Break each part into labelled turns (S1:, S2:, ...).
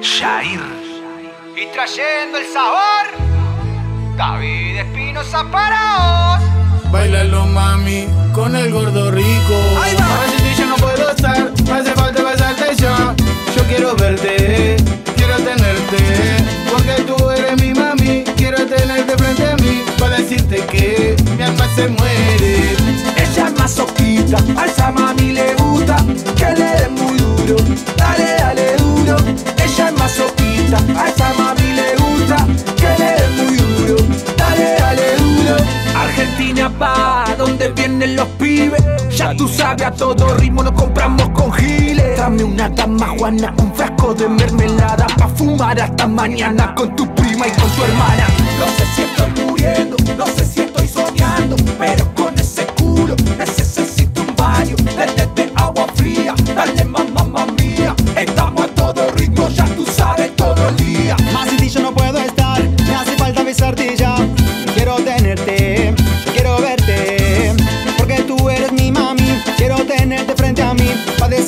S1: Shair.
S2: Y trayendo el sabor, David Espinosa para vos.
S3: Bailalo mami, con el gordo rico. Ahí va. Ahora ti yo no puedo estar, me hace falta besarte ya. Yo quiero verte, quiero tenerte. Porque tú eres mi mami, quiero tenerte frente a mí. Para decirte que mi alma se muere.
S1: Ella es masoquista, a esa mami le tú sabes, a todo ritmo nos compramos con giles. Dame una dama juana, un frasco de mermelada pa' fumar hasta mañana con tu prima y con tu hermana. No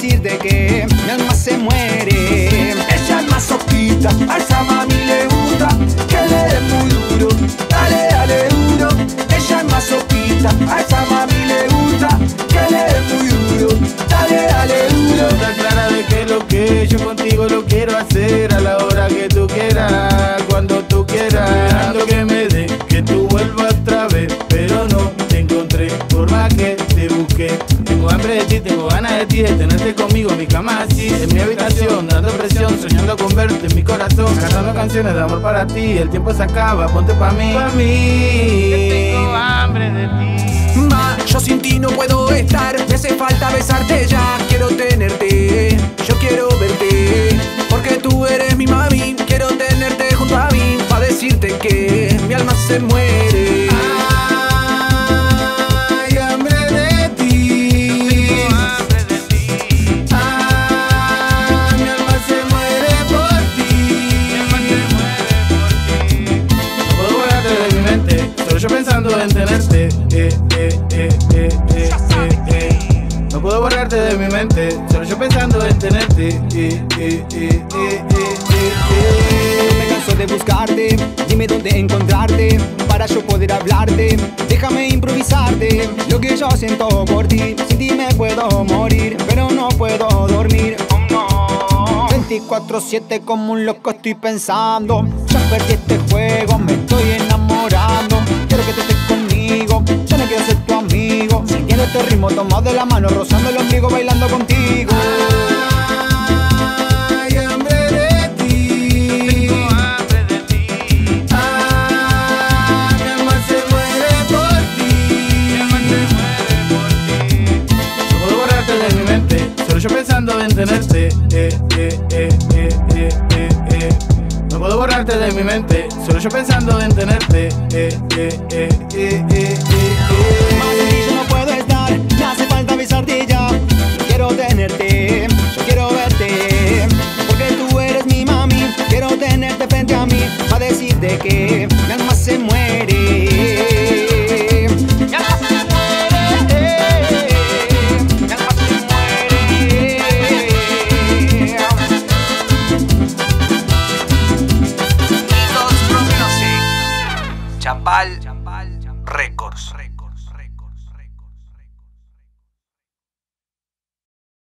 S2: decirte que mi alma se muere.
S1: Ella es masoquista, a esa mami le gusta que le den muy duro, dale, dale duro. Ella es masoquista, a esa mami le gusta que le den muy duro, dale, dale duro.
S3: Está clara de que lo que yo contigo lo quiero hacer a la de ti, de tenerte conmigo en mi cama así, en mi habitación, dando presión, soñando con verte en mi corazón, cantando canciones de amor para ti. El tiempo se acaba, ponte pa' mí, pa' mí. Que tengo hambre de ti.
S1: Ma, yo sin ti no puedo estar, me hace falta besarte ya, quiero tenerte, yo quiero verte, porque tú eres mi mami, quiero tenerte junto a mí, para decirte que mi alma se muere.
S3: Yo pensando en tenerte. Eh, eh, eh, eh, eh, eh, eh. No puedo borrarte de mi mente, solo yo pensando en tenerte. Eh, eh, eh, eh, eh, eh, No me eh.
S2: canso de buscarte, dime dónde encontrarte para yo poder hablarte. Déjame improvisarte lo que yo siento por ti. Sin ti me puedo morir, pero no puedo dormir. Oh, no. 24-7 como un loco estoy pensando. Ya perdí este juego, me de la mano, rozando el ombligo, bailando contigo.
S3: Hay hambre de ti. Ah, mi alma se muere por ti. No puedo borrarte de mi mente, solo yo pensando en tenerte. Eh, eh, eh, eh, eh, eh, eh. No puedo borrarte de mi mente, solo yo pensando en tenerte. Eh, eh, eh, eh, eh, eh,
S2: tenerte, yo quiero verte, porque tú eres mi mami, quiero tenerte frente a mí, a decirte que mi alma se muere.
S1: Champal, Records.